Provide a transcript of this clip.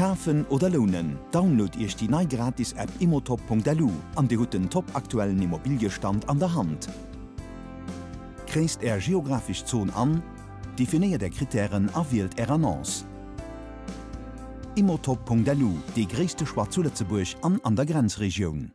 Kafen oder Lohnen, download ich die nei gratis App immotop.delu an de guten topaktuellen Immobiliestand an der Hand. Kräst er geografisch Zon an, definiert der Kriterien erwählt er Annonce. Immotop.delu, die gréste Schwarzuletzeburg an an der Grenzregion.